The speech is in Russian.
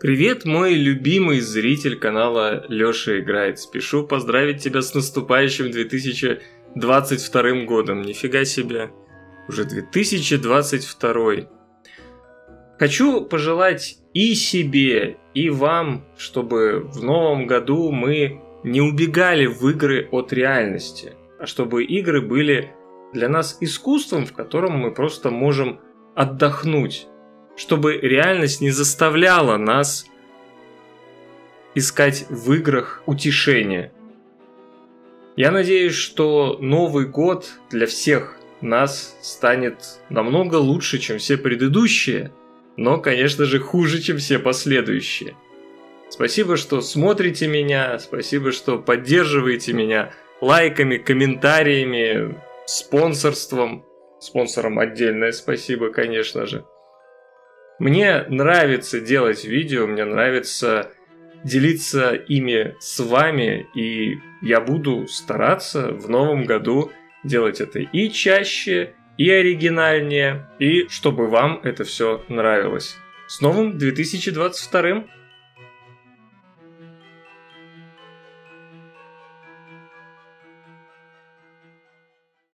Привет, мой любимый зритель канала Лёша Играет. Спешу поздравить тебя с наступающим 2022 годом. Нифига себе. Уже 2022. Хочу пожелать и себе, и вам, чтобы в новом году мы не убегали в игры от реальности, а чтобы игры были для нас искусством, в котором мы просто можем отдохнуть чтобы реальность не заставляла нас искать в играх утешение. Я надеюсь, что Новый год для всех нас станет намного лучше, чем все предыдущие, но, конечно же, хуже, чем все последующие. Спасибо, что смотрите меня, спасибо, что поддерживаете меня лайками, комментариями, спонсорством. Спонсорам отдельное спасибо, конечно же. Мне нравится делать видео, мне нравится делиться ими с вами, и я буду стараться в новом году делать это и чаще, и оригинальнее, и чтобы вам это все нравилось. С новым 2022!